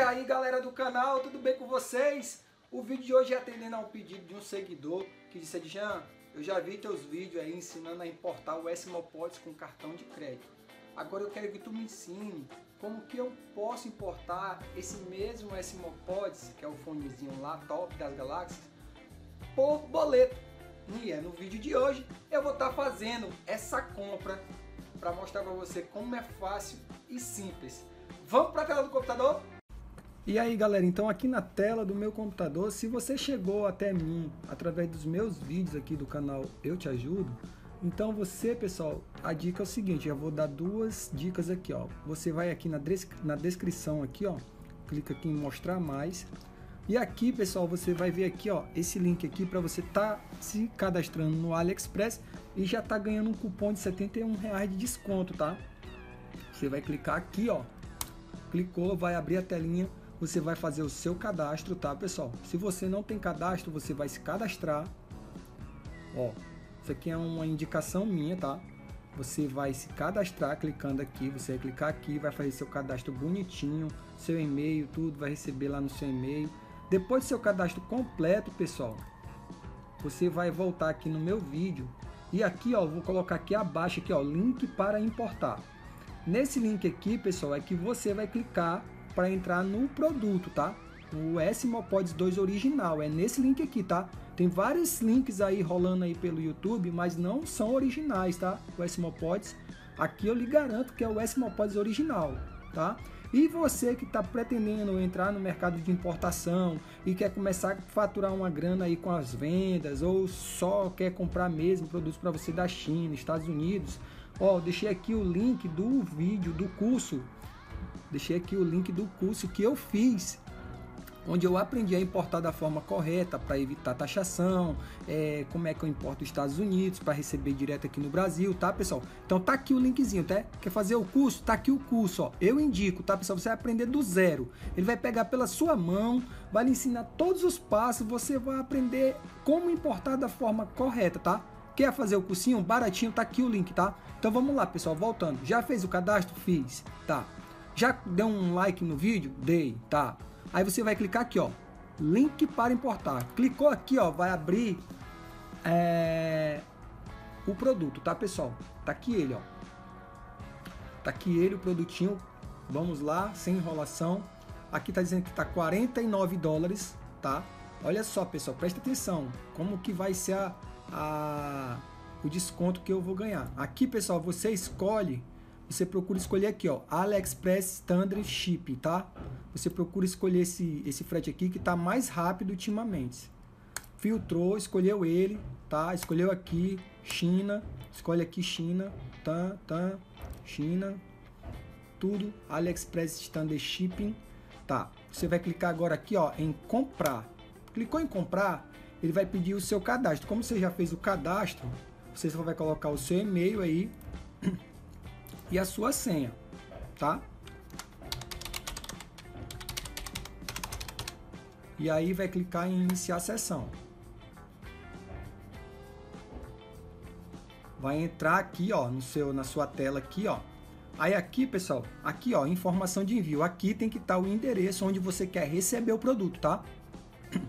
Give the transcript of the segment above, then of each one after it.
aí galera do canal, tudo bem com vocês? O vídeo de hoje é atendendo a um pedido de um seguidor que disse Jean, eu já vi teus vídeos aí ensinando a importar o Esmopods com cartão de crédito. Agora eu quero que tu me ensine como que eu posso importar esse mesmo Esmopods, que é o fonezinho lá top das galáxias, por boleto. E é no vídeo de hoje eu vou estar tá fazendo essa compra para mostrar para você como é fácil e simples. Vamos para a tela do computador? E aí galera, então aqui na tela do meu computador, se você chegou até mim através dos meus vídeos aqui do canal Eu Te Ajudo, então você pessoal, a dica é o seguinte, eu vou dar duas dicas aqui ó. Você vai aqui na, des na descrição aqui ó, clica aqui em mostrar mais, e aqui pessoal, você vai ver aqui ó, esse link aqui para você tá se cadastrando no AliExpress e já tá ganhando um cupom de 71 reais de desconto, tá? Você vai clicar aqui ó, Clicou, vai abrir a telinha, você vai fazer o seu cadastro, tá, pessoal? Se você não tem cadastro, você vai se cadastrar. Ó, isso aqui é uma indicação minha, tá? Você vai se cadastrar clicando aqui, você vai clicar aqui, vai fazer seu cadastro bonitinho, seu e-mail, tudo vai receber lá no seu e-mail. Depois do seu cadastro completo, pessoal, você vai voltar aqui no meu vídeo e aqui, ó, vou colocar aqui abaixo aqui, ó, link para importar. Nesse link aqui, pessoal, é que você vai clicar para entrar no produto, tá? O S-Mopods 2 original, é nesse link aqui, tá? Tem vários links aí rolando aí pelo YouTube, mas não são originais, tá? O S-Mopods, aqui eu lhe garanto que é o S-Mopods original, tá? E você que está pretendendo entrar no mercado de importação e quer começar a faturar uma grana aí com as vendas ou só quer comprar mesmo produtos para você da China, Estados Unidos, Ó, deixei aqui o link do vídeo do curso. Deixei aqui o link do curso que eu fiz, onde eu aprendi a importar da forma correta para evitar taxação, é, como é que eu importo os Estados Unidos para receber direto aqui no Brasil, tá, pessoal? Então tá aqui o linkzinho, tá? Quer fazer o curso? Tá aqui o curso, ó. Eu indico, tá, pessoal? Você vai aprender do zero. Ele vai pegar pela sua mão, vai lhe ensinar todos os passos, você vai aprender como importar da forma correta, tá? Quer fazer o cursinho? Baratinho, tá aqui o link, tá? Então vamos lá, pessoal, voltando. Já fez o cadastro? Fiz, tá. Já deu um like no vídeo? Dei, tá. Aí você vai clicar aqui, ó, link para importar. Clicou aqui, ó, vai abrir é, o produto, tá, pessoal? Tá aqui ele, ó. Tá aqui ele, o produtinho. Vamos lá, sem enrolação. Aqui tá dizendo que tá 49 dólares, tá? Olha só, pessoal, presta atenção. Como que vai ser a, a, o desconto que eu vou ganhar. Aqui, pessoal, você escolhe, você procura escolher aqui, ó, AliExpress Standard Shipping, tá? Você procura escolher esse, esse frete aqui que está mais rápido ultimamente. Filtrou, escolheu ele, tá? Escolheu aqui China, escolhe aqui China, tá, tá, China, tudo, AliExpress Standard Shipping, tá? Você vai clicar agora aqui, ó, em comprar. Clicou em comprar, ele vai pedir o seu cadastro. Como você já fez o cadastro, você só vai colocar o seu e-mail aí e a sua senha, tá? E aí vai clicar em iniciar a sessão. Vai entrar aqui, ó, no seu na sua tela aqui, ó. Aí aqui, pessoal, aqui, ó, informação de envio. Aqui tem que estar o endereço onde você quer receber o produto, tá?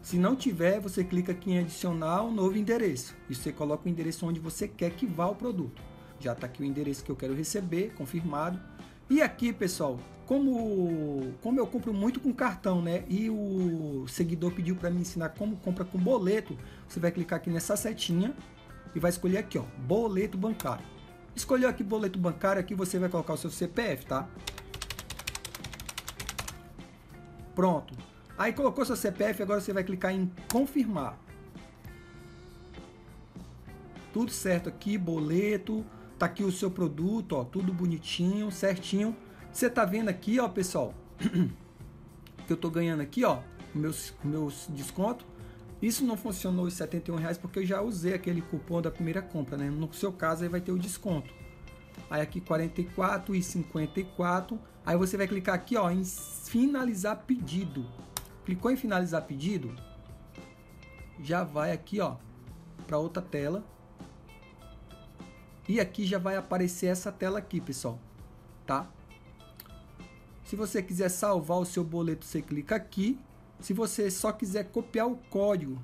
Se não tiver, você clica aqui em adicionar um novo endereço e você coloca o endereço onde você quer que vá o produto. Já está aqui o endereço que eu quero receber, confirmado. E aqui, pessoal, como, como eu compro muito com cartão, né? E o seguidor pediu para me ensinar como compra com boleto, você vai clicar aqui nessa setinha e vai escolher aqui, ó, boleto bancário. Escolheu aqui boleto bancário, aqui você vai colocar o seu CPF, tá? Pronto. Aí colocou seu CPF, agora você vai clicar em confirmar. Tudo certo aqui, boleto, tá aqui o seu produto, ó, tudo bonitinho, certinho. Você tá vendo aqui, ó, pessoal, que eu tô ganhando aqui, ó, meus meus desconto. Isso não funcionou os 71 reais porque eu já usei aquele cupom da primeira compra, né? No seu caso aí vai ter o desconto. Aí aqui 44 e 54. Aí você vai clicar aqui, ó, em finalizar pedido. Clicou em finalizar pedido, já vai aqui, ó, para outra tela. E aqui já vai aparecer essa tela aqui, pessoal, tá? Se você quiser salvar o seu boleto, você clica aqui. Se você só quiser copiar o código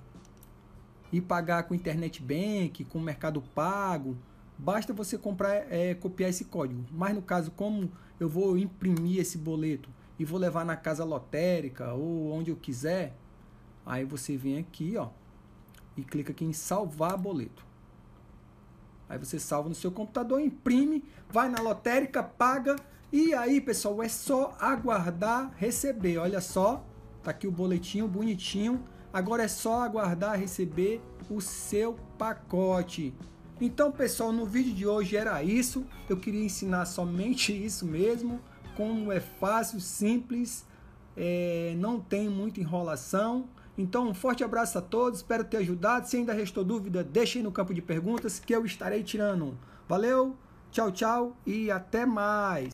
e pagar com internet bank, com Mercado Pago, basta você comprar, é, copiar esse código. Mas no caso, como eu vou imprimir esse boleto e vou levar na casa lotérica ou onde eu quiser, aí você vem aqui, ó, e clica aqui em salvar boleto. Aí você salva no seu computador, imprime, vai na lotérica, paga e aí, pessoal, é só aguardar receber. Olha só, tá aqui o boletinho bonitinho. Agora é só aguardar receber o seu pacote. Então, pessoal, no vídeo de hoje era isso. Eu queria ensinar somente isso mesmo. Como é fácil, simples, é, não tem muita enrolação. Então, um forte abraço a todos. Espero ter ajudado. Se ainda restou dúvida, deixe aí no campo de perguntas que eu estarei tirando. Valeu, tchau, tchau e até mais.